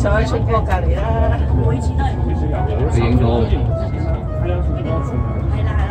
坐喺出國隔離啦。每次都係咁。影到。係啦係。